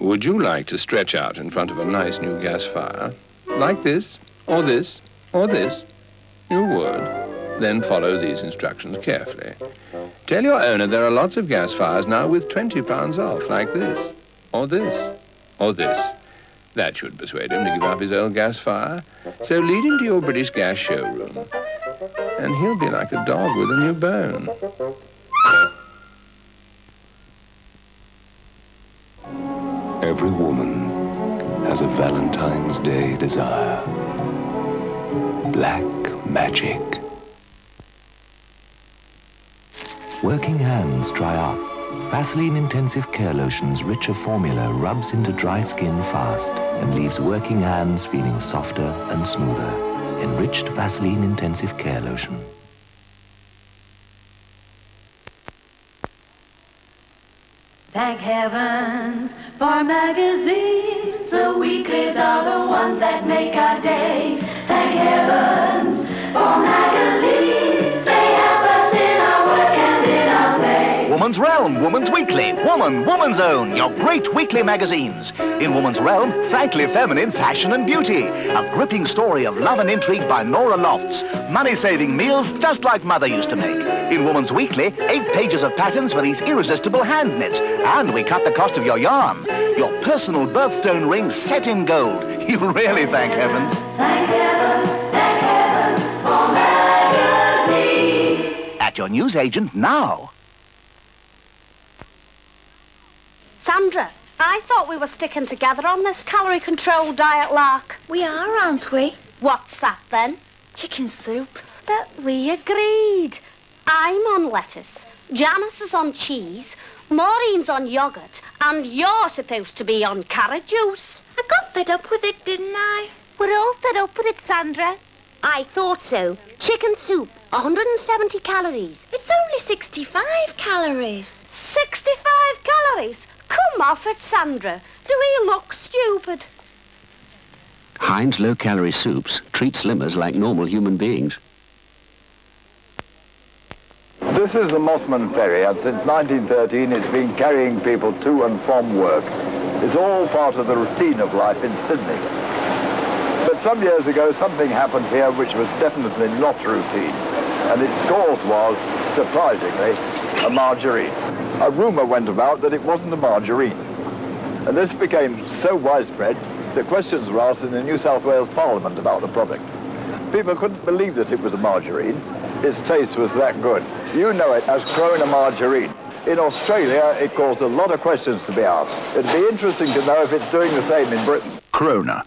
Would you like to stretch out in front of a nice new gas fire? Like this, or this, or this? You would. Then follow these instructions carefully. Tell your owner there are lots of gas fires now with 20 pounds off, like this, or this, or this. That should persuade him to give up his old gas fire. So lead him to your British Gas showroom, and he'll be like a dog with a new bone. Every woman has a Valentine's Day desire. Black magic. Working hands dry up. Vaseline Intensive Care Lotion's richer formula rubs into dry skin fast and leaves working hands feeling softer and smoother. Enriched Vaseline Intensive Care Lotion. Thank heavens for magazines. The weeklies are the ones that make our day. Woman's Realm, Woman's Weekly, Woman, Woman's Own, your great weekly magazines. In Woman's Realm, frankly feminine fashion and beauty. A gripping story of love and intrigue by Norah Lofts. Money-saving meals just like Mother used to make. In Woman's Weekly, eight pages of patterns for these irresistible hand knits. And we cut the cost of your yarn. Your personal birthstone ring set in gold. You really thank heavens. Thank heavens, thank heavens for magazines. At your newsagent now. Sandra, I thought we were sticking together on this calorie-controlled diet lark. We are, aren't we? What's that then? Chicken soup. But we agreed. I'm on lettuce, Janice is on cheese, Maureen's on yoghurt, and you're supposed to be on carrot juice. I got fed up with it, didn't I? We're all fed up with it, Sandra. I thought so. Chicken soup, 170 calories. It's only 65 calories. 65 calories? Come off it, Sandra. Do we look stupid? Heinz low-calorie soups treat slimmers like normal human beings. This is the Mosman Ferry, and since 1913 it's been carrying people to and from work. It's all part of the routine of life in Sydney. But some years ago, something happened here which was definitely not routine, and its cause was, surprisingly, a margarine. A rumour went about that it wasn't a margarine, and this became so widespread that questions were asked in the New South Wales Parliament about the product. People couldn't believe that it was a margarine. Its taste was that good. You know it as Krona margarine. In Australia, it caused a lot of questions to be asked. It'd be interesting to know if it's doing the same in Britain. Krona.